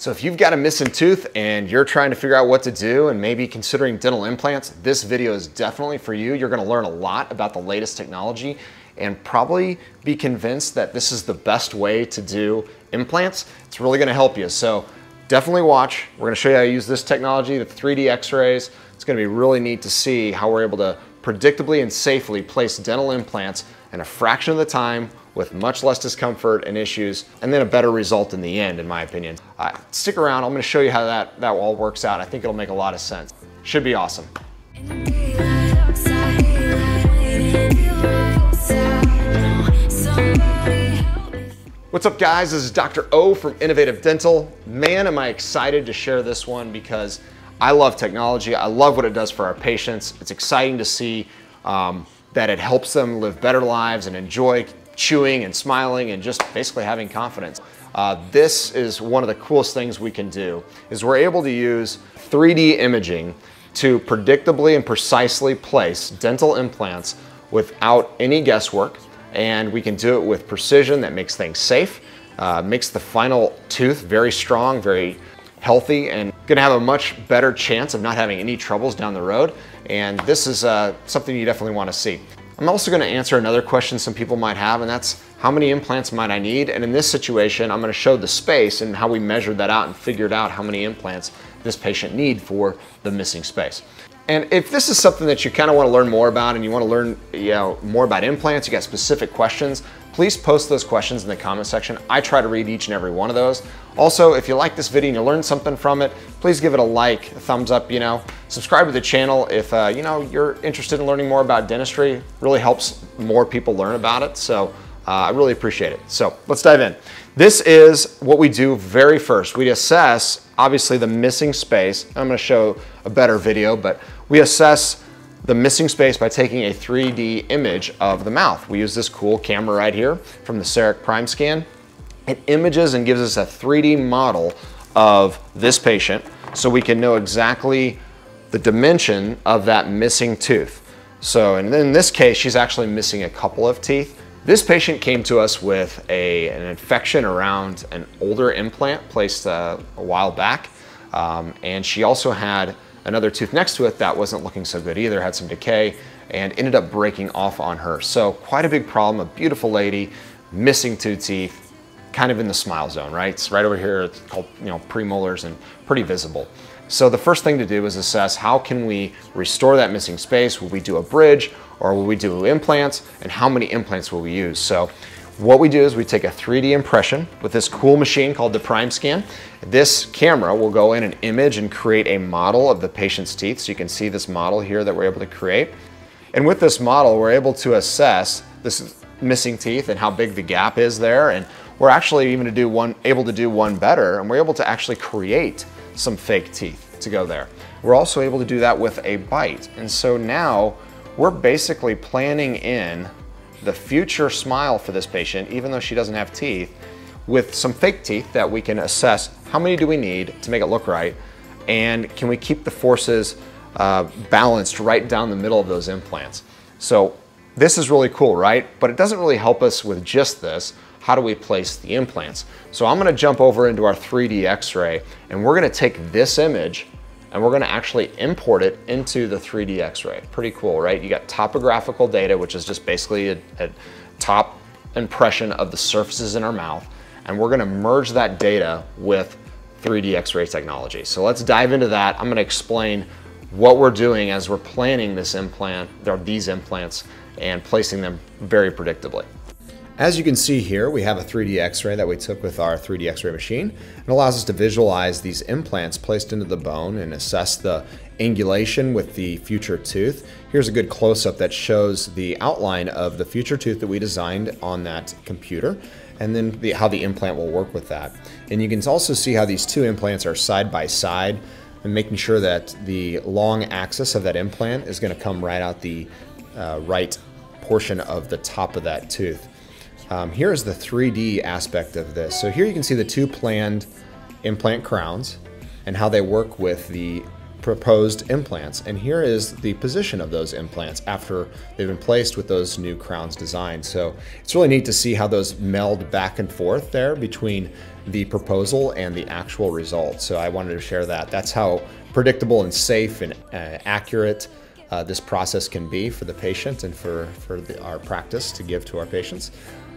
So if you've got a missing tooth and you're trying to figure out what to do and maybe considering dental implants, this video is definitely for you. You're gonna learn a lot about the latest technology and probably be convinced that this is the best way to do implants. It's really gonna help you. So definitely watch. We're gonna show you how to use this technology, the 3D x-rays. It's gonna be really neat to see how we're able to predictably and safely place dental implants in a fraction of the time with much less discomfort and issues, and then a better result in the end, in my opinion. Uh, stick around, I'm gonna show you how that, that all works out. I think it'll make a lot of sense. Should be awesome. What's up guys, this is Dr. O from Innovative Dental. Man, am I excited to share this one because I love technology. I love what it does for our patients. It's exciting to see um, that it helps them live better lives and enjoy chewing and smiling and just basically having confidence. Uh, this is one of the coolest things we can do is we're able to use 3D imaging to predictably and precisely place dental implants without any guesswork and we can do it with precision that makes things safe, uh, makes the final tooth very strong, very healthy and gonna have a much better chance of not having any troubles down the road. And this is uh, something you definitely wanna see. I'm also gonna answer another question some people might have, and that's how many implants might I need? And in this situation, I'm gonna show the space and how we measured that out and figured out how many implants this patient need for the missing space. And if this is something that you kind of want to learn more about and you want to learn you know, more about implants, you got specific questions, please post those questions in the comment section. I try to read each and every one of those. Also, if you like this video and you learned something from it, please give it a like, a thumbs up, you know. Subscribe to the channel if, uh, you know, you're interested in learning more about dentistry. Really helps more people learn about it. So uh, I really appreciate it. So let's dive in. This is what we do very first. We assess, obviously, the missing space. I'm gonna show a better video, but we assess the missing space by taking a 3D image of the mouth. We use this cool camera right here from the CEREC Prime Scan. It images and gives us a 3D model of this patient so we can know exactly the dimension of that missing tooth. So and in this case, she's actually missing a couple of teeth. This patient came to us with a, an infection around an older implant placed uh, a while back. Um, and she also had another tooth next to it that wasn't looking so good either, had some decay and ended up breaking off on her. So quite a big problem, a beautiful lady, missing two teeth, kind of in the smile zone, right? It's right over here, it's called you know, premolars and pretty visible. So the first thing to do is assess how can we restore that missing space? Will we do a bridge or will we do implants? And how many implants will we use? So what we do is we take a 3D impression with this cool machine called the Prime Scan. This camera will go in and image and create a model of the patient's teeth. So you can see this model here that we're able to create. And with this model, we're able to assess this missing teeth and how big the gap is there. And we're actually even to do one, able to do one better, and we're able to actually create some fake teeth to go there. We're also able to do that with a bite. And so now we're basically planning in the future smile for this patient, even though she doesn't have teeth, with some fake teeth that we can assess how many do we need to make it look right, and can we keep the forces uh, balanced right down the middle of those implants. So this is really cool, right? But it doesn't really help us with just this how do we place the implants? So I'm gonna jump over into our 3D x-ray and we're gonna take this image and we're gonna actually import it into the 3D x-ray. Pretty cool, right? You got topographical data, which is just basically a, a top impression of the surfaces in our mouth. And we're gonna merge that data with 3D x-ray technology. So let's dive into that. I'm gonna explain what we're doing as we're planning this implant, these implants, and placing them very predictably. As you can see here, we have a 3D x-ray that we took with our 3D x-ray machine. It allows us to visualize these implants placed into the bone and assess the angulation with the future tooth. Here's a good close-up that shows the outline of the future tooth that we designed on that computer and then the, how the implant will work with that. And you can also see how these two implants are side by side and making sure that the long axis of that implant is going to come right out the uh, right portion of the top of that tooth. Um, here is the 3D aspect of this. So here you can see the two planned implant crowns and how they work with the proposed implants. And here is the position of those implants after they've been placed with those new crowns designed. So it's really neat to see how those meld back and forth there between the proposal and the actual result. So I wanted to share that. That's how predictable and safe and uh, accurate uh, this process can be for the patient and for, for the, our practice to give to our patients.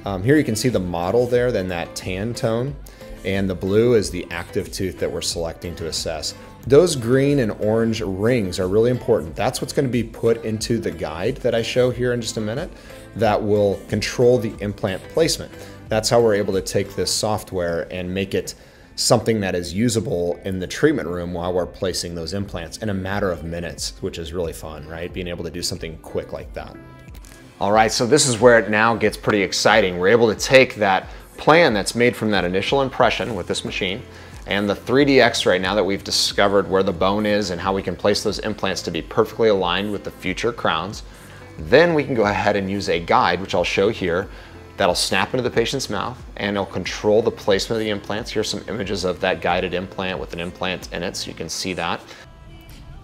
Um, here you can see the model there, then that tan tone, and the blue is the active tooth that we're selecting to assess. Those green and orange rings are really important. That's what's going to be put into the guide that I show here in just a minute that will control the implant placement. That's how we're able to take this software and make it something that is usable in the treatment room while we're placing those implants in a matter of minutes, which is really fun, right? Being able to do something quick like that. All right, so this is where it now gets pretty exciting. We're able to take that plan that's made from that initial impression with this machine and the 3D x-ray now that we've discovered where the bone is and how we can place those implants to be perfectly aligned with the future crowns, then we can go ahead and use a guide, which I'll show here, that'll snap into the patient's mouth and it'll control the placement of the implants. Here's some images of that guided implant with an implant in it so you can see that.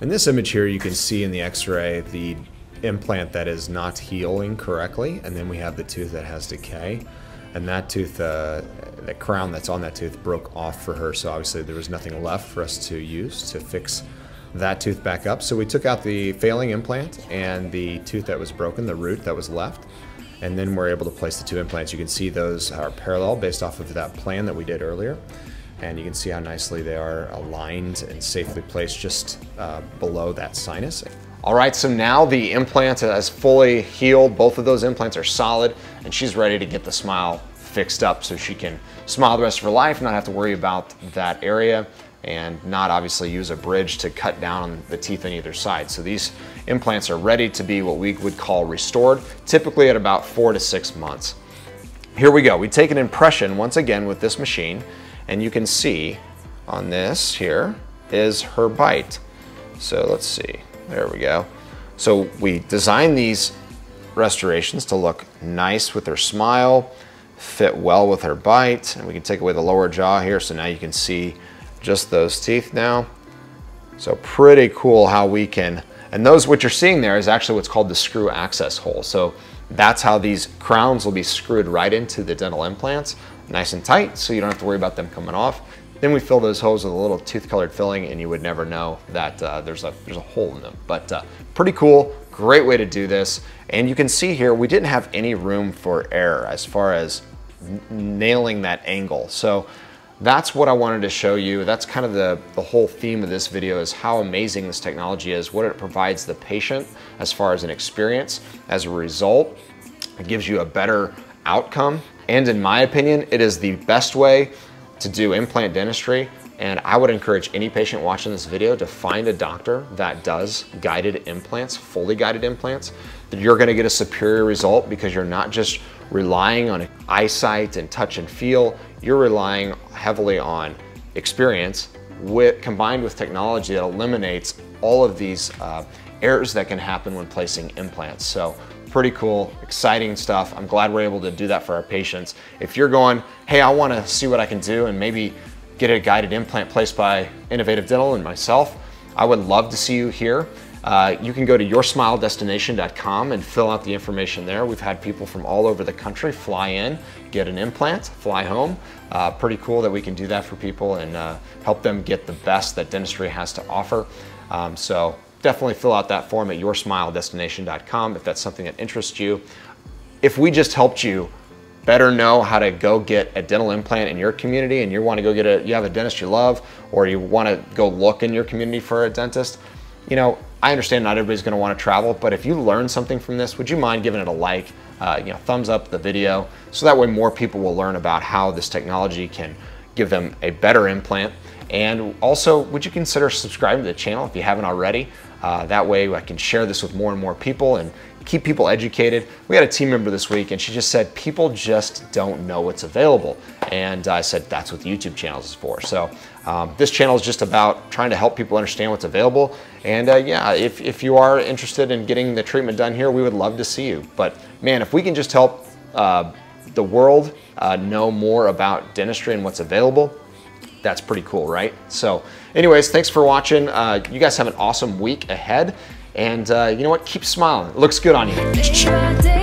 In this image here, you can see in the x-ray the implant that is not healing correctly, and then we have the tooth that has decay. And that tooth, uh, that crown that's on that tooth broke off for her, so obviously there was nothing left for us to use to fix that tooth back up. So we took out the failing implant and the tooth that was broken, the root that was left, and then we're able to place the two implants. You can see those are parallel based off of that plan that we did earlier. And you can see how nicely they are aligned and safely placed just uh, below that sinus. All right, so now the implant is fully healed. Both of those implants are solid and she's ready to get the smile fixed up so she can smile the rest of her life, not have to worry about that area and not obviously use a bridge to cut down the teeth on either side. So these implants are ready to be what we would call restored, typically at about four to six months. Here we go. We take an impression once again with this machine and you can see on this here is her bite. So let's see, there we go. So we design these restorations to look nice with her smile, fit well with her bite, and we can take away the lower jaw here so now you can see just those teeth now. So pretty cool how we can, and those what you're seeing there is actually what's called the screw access hole. So that's how these crowns will be screwed right into the dental implants, nice and tight, so you don't have to worry about them coming off. Then we fill those holes with a little tooth colored filling and you would never know that uh, there's, a, there's a hole in them. But uh, pretty cool, great way to do this. And you can see here, we didn't have any room for error as far as nailing that angle. So that's what I wanted to show you. That's kind of the, the whole theme of this video is how amazing this technology is, what it provides the patient as far as an experience. As a result, it gives you a better outcome. And in my opinion, it is the best way to do implant dentistry. And I would encourage any patient watching this video to find a doctor that does guided implants, fully guided implants, that you're gonna get a superior result because you're not just relying on eyesight and touch and feel, you're relying heavily on experience with, combined with technology that eliminates all of these uh, errors that can happen when placing implants. So pretty cool, exciting stuff. I'm glad we're able to do that for our patients. If you're going, hey, I wanna see what I can do and maybe get a guided implant placed by Innovative Dental and myself, I would love to see you here. Uh, you can go to yoursmiledestination.com and fill out the information there. We've had people from all over the country fly in, get an implant, fly home. Uh, pretty cool that we can do that for people and uh, help them get the best that dentistry has to offer. Um, so definitely fill out that form at yoursmiledestination.com if that's something that interests you. If we just helped you better know how to go get a dental implant in your community and you want to go get a, you have a dentist you love, or you want to go look in your community for a dentist, you know, I understand not everybody's gonna wanna travel, but if you learn something from this, would you mind giving it a like, uh, you know, thumbs up the video, so that way more people will learn about how this technology can give them a better implant. And also, would you consider subscribing to the channel if you haven't already? Uh, that way I can share this with more and more people and keep people educated. We had a team member this week and she just said, people just don't know what's available. And I said, that's what the YouTube channel is for. So um, this channel is just about trying to help people understand what's available. And uh, yeah, if, if you are interested in getting the treatment done here, we would love to see you. But man, if we can just help uh, the world uh, know more about dentistry and what's available, that's pretty cool, right? So anyways, thanks for watching. Uh, you guys have an awesome week ahead. And uh, you know what? Keep smiling. It looks good on you.